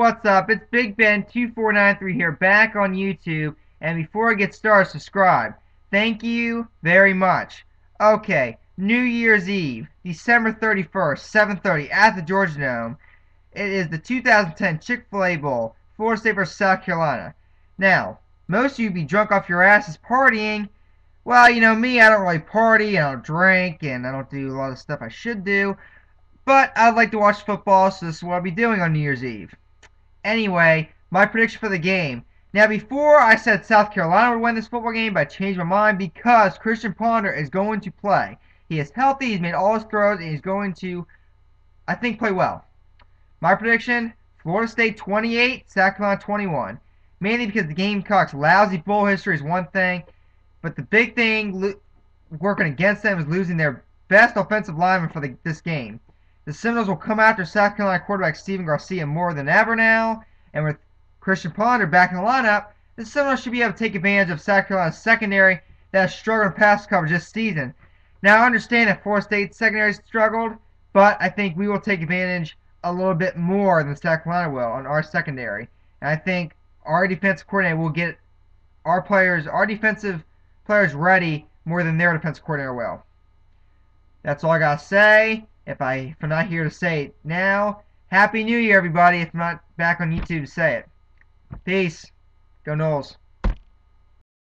What's up? It's Big Ben 2493 here, back on YouTube. And before I get started, subscribe. Thank you very much. Okay, New Year's Eve, December 31st, 7:30 at the Georgia Dome. It is the 2010 Chick-fil-A Bowl, Florida State versus South Carolina. Now, most of you be drunk off your asses partying. Well, you know me, I don't really party, and I don't drink, and I don't do a lot of stuff I should do. But I'd like to watch football, so this is what I'll be doing on New Year's Eve. Anyway, my prediction for the game. Now, before I said South Carolina would win this football game, but I changed my mind because Christian Ponder is going to play. He is healthy, he's made all his throws, and he's going to, I think, play well. My prediction, Florida State 28, South Carolina 21. Mainly because the Gamecocks' lousy bowl history is one thing, but the big thing working against them is losing their best offensive lineman for the, this game. The Seminoles will come after South Carolina quarterback Stephen Garcia more than ever now, and with Christian Ponder back in the lineup, the Seminoles should be able to take advantage of South Carolina's secondary that has struggled in pass coverage this season. Now, I understand that Florida State secondary struggled, but I think we will take advantage a little bit more than South Carolina will on our secondary. And I think our defensive coordinator will get our players, our defensive players ready more than their defensive coordinator will. That's all I gotta say. If I if I'm not here to say it now, Happy New Year, everybody. If I'm not back on YouTube to say it. Peace. Go Noles.